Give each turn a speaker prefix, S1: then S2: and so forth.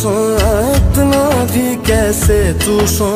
S1: सो इतना भी कैसे तू सो